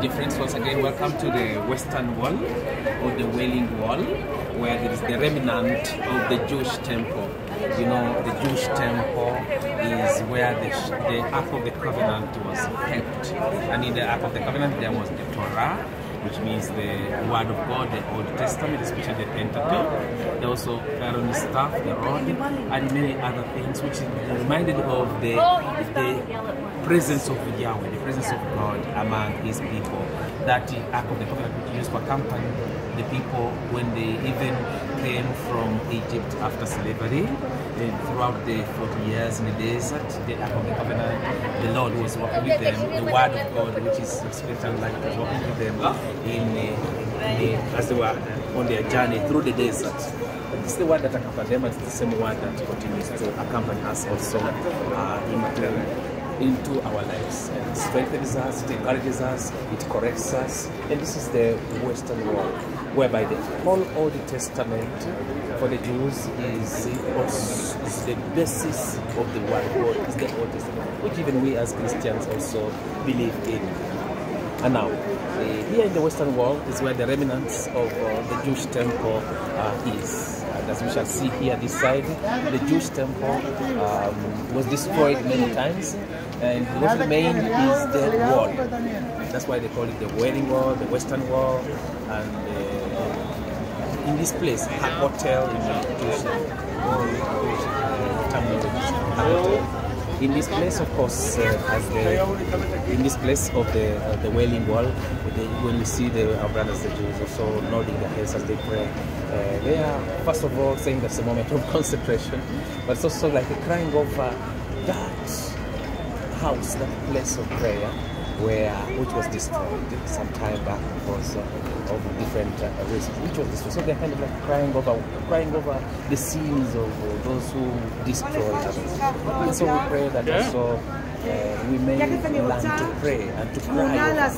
Dear friends, once again, welcome to the Western Wall or the Wailing Wall, where there is the remnant of the Jewish temple. You know, the Jewish temple is where the, the Ark of the Covenant was kept. And in the Ark of the Covenant, there was the Torah, which means the Word of God, the Old Testament, especially the Pentateuch. Also Aaron's staff, the rod, and many other things, which reminded of the, the presence of Yahweh, the presence of God among His people. That the Ark of the Covenant, which used to accompany the people when they even came from Egypt after slavery, throughout the 40 years in the desert, the Ark of the Covenant, the Lord was working with them. The Word of God, which is and life, was working with them in, in as they were on their journey through the desert. It's the word that accompanied them, it's the same word that continues to accompany us also uh, into into our lives. It strengthens us, it encourages us, it corrects us. And this is the Western Wall, whereby the whole Old Testament for the Jews is, is the basis of the Word God, is the Old Testament, which even we as Christians also believe in. And now, uh, here in the Western Wall is where the remnants of uh, the Jewish temple uh, is. And as we shall see here this side, the Jewish temple um, was destroyed many times and what remained is the wall. That's why they call it the Wailing Wall, the Western Wall, and uh, in this place, HaKotel in uh, in this place, of course, uh, as the in this place of the uh, the Wailing Wall, when we see the our brothers, the Jews, also nodding their heads as they pray, uh, they are first of all saying that's a moment of concentration, but it's also like a crying over that house, that place of prayer, where which was destroyed some time back because uh, of different uh, reasons, which was destroyed. So they're kind of like crying over, crying over the sins of uh, those who destroyed others. And so we pray that also uh, we may learn to pray and to cry over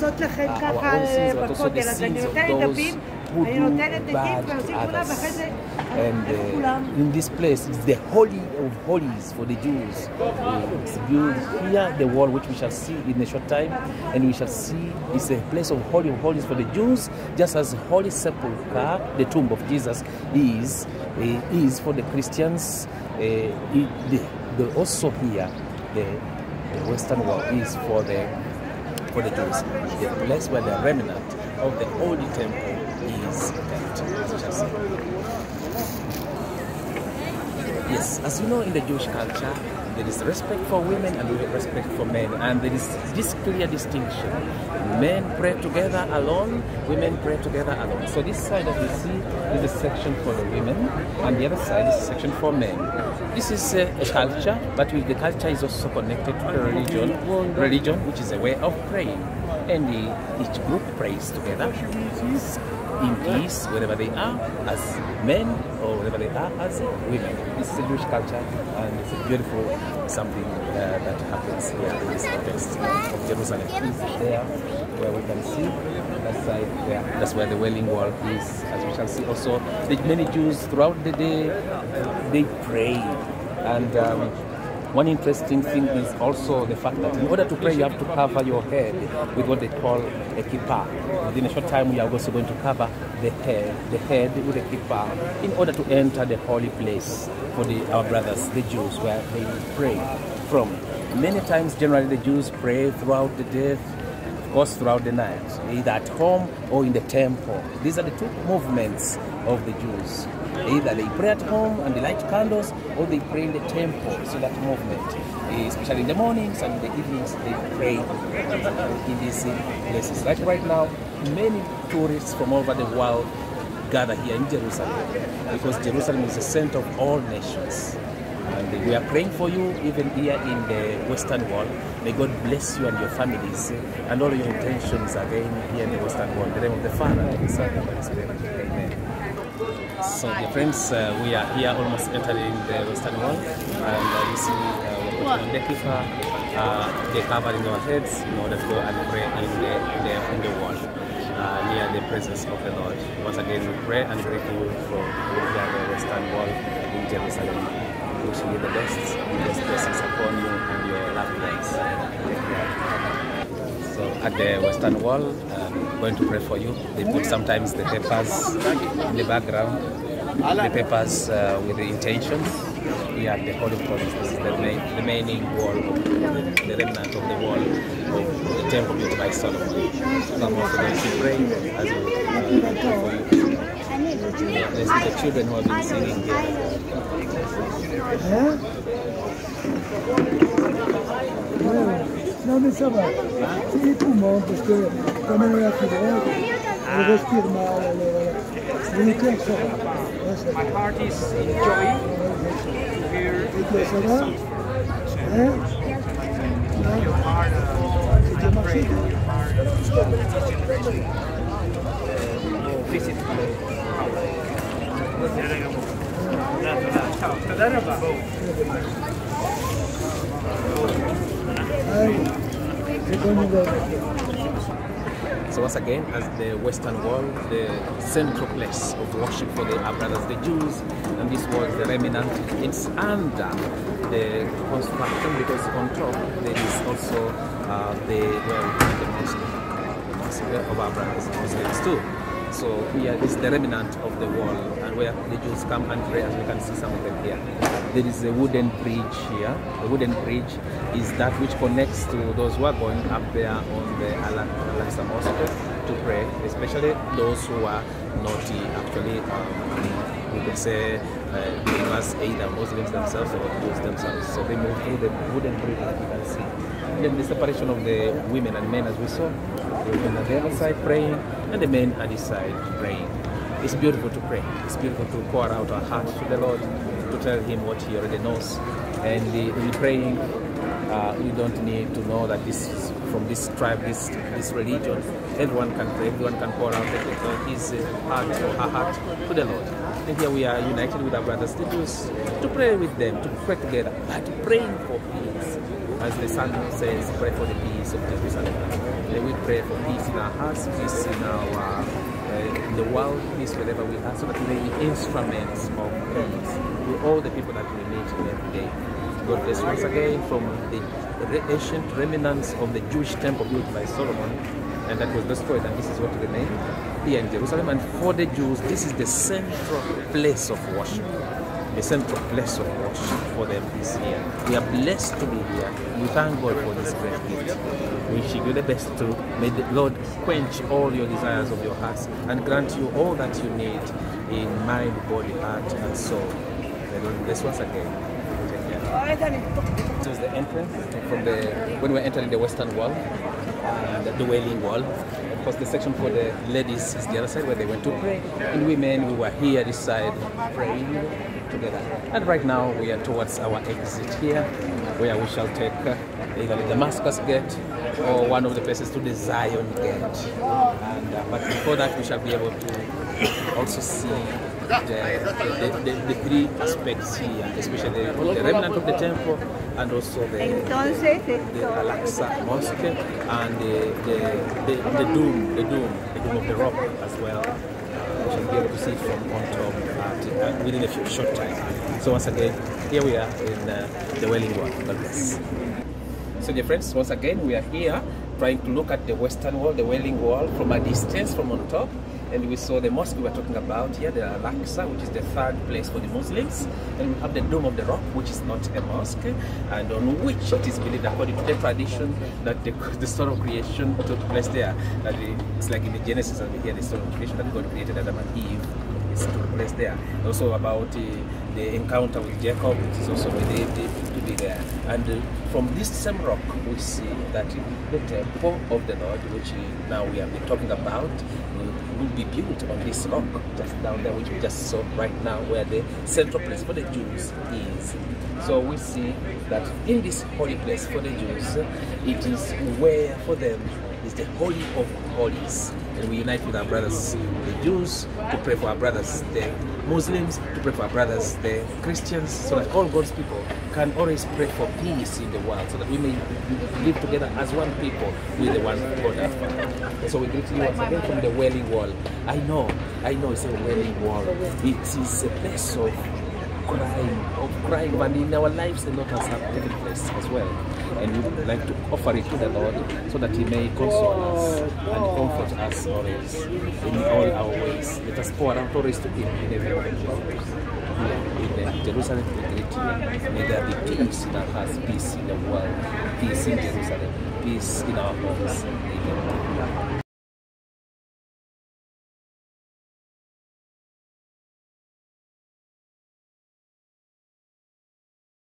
uh, our own sins, but also the sins of those who do bad others. And uh, in this place, it's the holy of holies for the Jews. It's built here, the wall which we shall see in a short time, and we shall see it's a place of holy of holies for the Jews, just as Holy Sepulchre, the tomb of Jesus, is uh, is for the Christians. Uh, the, the, also here, the, the Western wall is for the for the Jews, the place where the remnant of the Holy Temple is kept, as we shall see. Yes, as you know, in the Jewish culture, there is respect for women and respect for men, and there is this clear distinction. Men pray together alone, women pray together alone. So this side that you see is a section for the women, and the other side is a section for men. This is a, a culture, but the culture is also connected to the religion, religion, which is a way of praying. And each group prays together in peace wherever they are as men or wherever they are as women. This is a Jewish culture and it's a beautiful something uh, that happens here in this context of Jerusalem. There where we can see that side there, that's where the Wailing Wall is. As we shall see also, many Jews throughout the day, they pray and um, one interesting thing is also the fact that in order to pray, you have to cover your head with what they call a kippah. Within a short time, we are also going to cover the head, the head with a kippah, in order to enter the holy place for the, our brothers, the Jews, where they pray from. Many times, generally, the Jews pray throughout the day, of course, throughout the night, either at home or in the temple. These are the two movements of the Jews. Either they pray at home and they light candles, or they pray in the temple. So that movement, especially in the mornings and the evenings, they pray in these places. Like right now, many tourists from all over the world gather here in Jerusalem because Jerusalem is the center of all nations. And we are praying for you even here in the Western Wall. May God bless you and your families and all your intentions again here in the Western Wall. In the name of the Father, and the Son, and the Holy Spirit. Amen. So the friends, uh, we are here almost entering the Western Wall and uh, you see uh, on the kippah, uh, the covering our heads in order to go and pray in the, in the, in the wall uh, near the presence of the Lord. Once again we pray and greet you from here the Western Wall in Jerusalem. wishing you the best. the best blessings upon you and your loved ones. At the Western Wall, I'm going to pray for you. They put sometimes the papers in the background, the papers uh, with the intentions. We at the Holy Holies, this is the main, remaining wall, of, the, remnant of the wall of the temple built by Solomon. So I'm also going to pray as we uh, for you. Yeah, this is the children who have been singing here. Non mais Não, nem sabe. Sim, pulmão, porque também não é acidente. Eu respiro mal, eu não quero saber. My heart is enjoying here. É? You are uh, an upgrade, you are this generation. Uh, visit Tchau, tchau. Tchau, tchau. So once again, as the Western Wall, the central place of worship for the our brothers, the Jews, and this was the remnant. It's under the construction because on top there is also uh, the well the mosque, mosque of our brothers Muslims too. So here is the remnant of the wall, and where the Jews come and pray, as we can see some of them here. There is a wooden bridge here. The wooden bridge is that which connects to those who are going up there on the Al- Al-Aqsa Mosque to pray, especially those who are not uh, actually, um, we could say, uh, believers, either Muslims themselves or Jews themselves. So they move through the wooden bridge, as you can see. Then the separation of the women and men, as we saw, on the other side praying, and the men at this side praying. It's beautiful to pray. It's beautiful to pour out our heart to the Lord, to tell Him what He already knows. And uh, in praying, uh, we don't need to know that this is from this tribe, this this religion. Everyone can pray. Everyone can pour out his uh, heart or her heart to the Lord. And here we are united with our brothers, to pray with them, to pray together, but praying for peace. As the Psalm says, pray for the peace of Jerusalem. And we pray for peace in our hearts, peace in our uh, in the world, peace wherever we are, so that we may be instruments of peace to all the people that we meet every day. God bless once again from the ancient remnants of the Jewish temple built by Solomon, and that was destroyed, and this is what remained here in Jerusalem. And for the Jews, this is the central place of worship. The central place of worship for them is here. We are blessed to be here. We thank God for this great gift. Wishing you the best too. May the Lord quench all your desires of your hearts and grant you all that you need in mind, body, heart, and soul. May the Lord bless once again. This was the entrance from the when we were entering the western wall and the wailing wall. Of course, the section for the ladies is the other side where they went to pray, and women we were here this side praying together. And right now we are towards our exit here, where we shall take uh, either the Damascus Gate or one of the places to the Zion Gate. And uh, but before that, we shall be able to also see the, the, the, three aspects here, especially the remnant of the temple and also the, Entonces, the Al-Aqsa Mosque and the, the, dome, the dome, the dome of the rock as well. Uh, we shall be able to see from on top at, uh, within a few short time. So once again, here we are in uh, the Wailing Wall. God bless. So dear friends, once again we are here trying to look at the western wall, the Wailing Wall from a distance from on top. And we saw the mosque we were talking about here, the Al-Aqsa, which is the third place for the Muslims. And we have the Dome of the Rock, which is not a mosque, and on which it is believed, according to the tradition, that the, the story of creation took place there. That it's like in the Genesis, and we hear the story of creation that God created Adam and Eve is took place there. Also about uh, the encounter with Jacob, it is also believed to be there. And uh, from this same rock, we see that the temple of the Lord, which uh, now we have been talking about, will be built on this rock just down there, which we just saw right now, where the central place for the Jews is. So we see that in this holy place for the Jews, it is where for them is the holy of holies. And we unite with our brothers, the Jews, to pray for our brothers, the Muslims, to pray for our brothers, the Christians, so that all God's people can always pray for peace in the world, so that we may live together as one people with the one God so we greet you once again from the Wailing Wall. I know, I know it's a Wailing Wall. It is a place of crying, of crying, but in our lives, a lot has taken place as well. And we would like to offer it to the Lord so that He may console us and comfort us always in all our ways. Let us pour out always to Him in every. Here in Jerusalem, the great year. May there be peace in our hearts, peace in the world, peace in Jerusalem, peace in our homes. Amen.